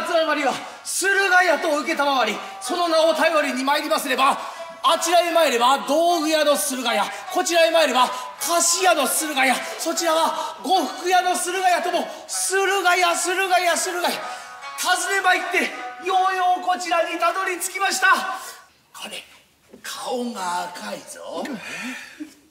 の集まりは駿河屋と承りその名を頼りに参りますればあちらへ参れば道具屋の駿河屋こちらへ参れば菓子屋の駿河屋そちらは呉服屋の駿河屋とも駿河屋駿河屋駿河屋。尋ね参ってようようこちらにたどり着きました。これ顔が赤いぞ。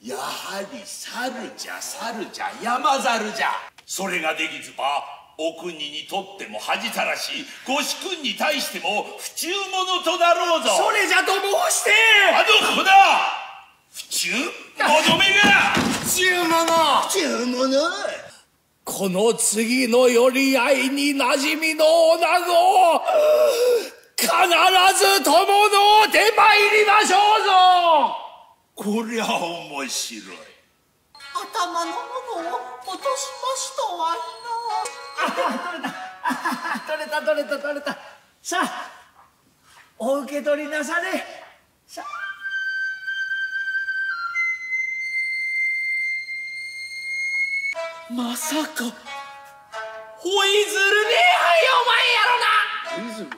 やはり猿じゃ猿じゃ山猿じゃ。それができずばお国にとっても恥たらしご主君に対しても不忠者となろうぞ。それじゃと申して。あの子だ。不忠のどめが。不忠者。不忠者？この次の寄り合いに馴染みの女子必ず友の手参りましょうぞ。こりゃ面白い。頭のものを落とし取れた。取れた取れた取れた。さあお受け取りなされ。さまさか。ホイズルねえはいお前やろな。ホイズルああ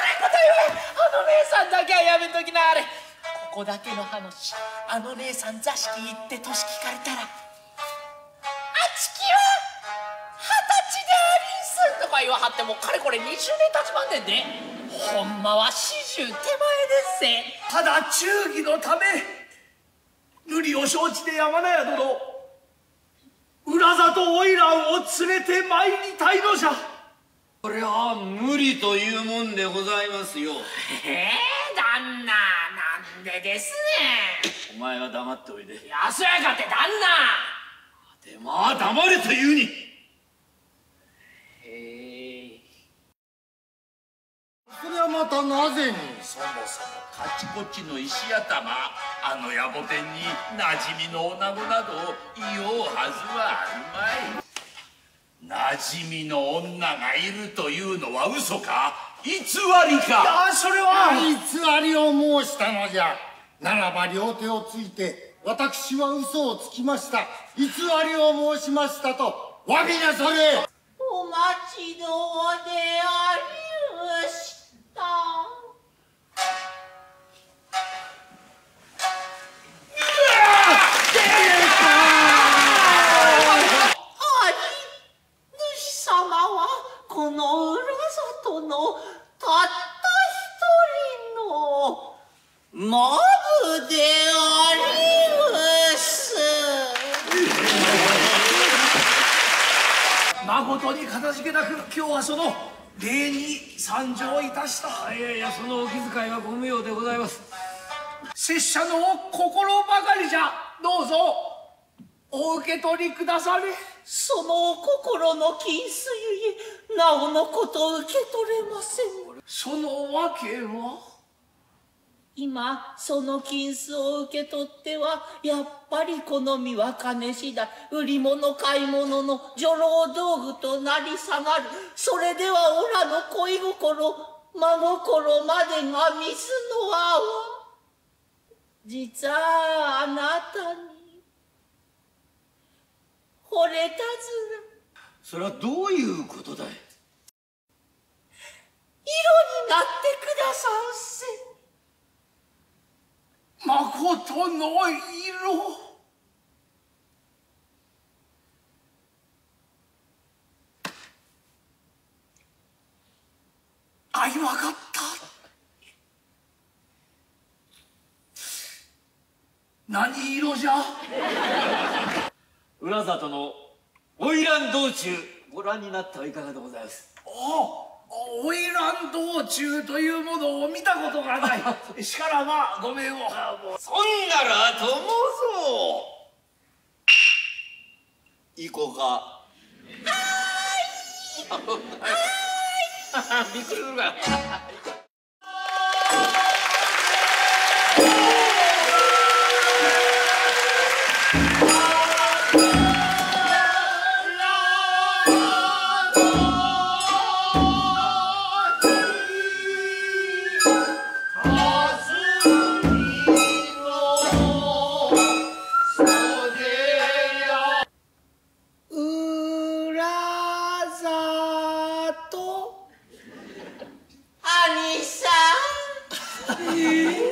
悪いこと言えあの姉さんだけはやめときなあれ。ここだけの話。あの姉さん座敷行って年聞かれたら。言わはってもかれこれ20年経ちまんねんでほんまは40手前ですせただ忠義のため無理を承知で山名屋殿裏里花魁を連れて参りたいのじゃ。これは無理というもんでございますよ。え えー、旦那なんでですね。お前は黙っておいで。やそやかって旦那。でまあ黙れというにそれはまたなぜにそもそもカチコチの石頭あの野暮天に馴染みの女子など言おうはずはあるまい馴染みの女がいるというのは嘘か？偽りか？いやそれは偽りを申したのじゃ。ならば両手をついて私は嘘をつきました。偽りを申しましたと詫びなされ。お待ちどうでありのたった一人のマブであります。誠にかたじけなく今日はその礼に参上いたした。いやいやそのお気遣いはご無用でございます。拙者の心ばかりじゃどうぞ。お受け取りくだされ。その心の金水ゆえなおのこと受け取れません。その訳は？今その金子を受け取ってはやっぱり好みは金次第。売り物買い物の女郎道具となり下がる。それではおらの恋心真心までが水の泡。実はあなたに惚れたずら。それはどういうことだい色になってくださんせ。まことの色。あいわかった。何色じゃ？浦里の花魁道中ご覧になってはいかがでございます？お花魁道中というものを見たことがない。しからばごめんを。そんならともぞ。行こうか。あーい。びっくりするか裏え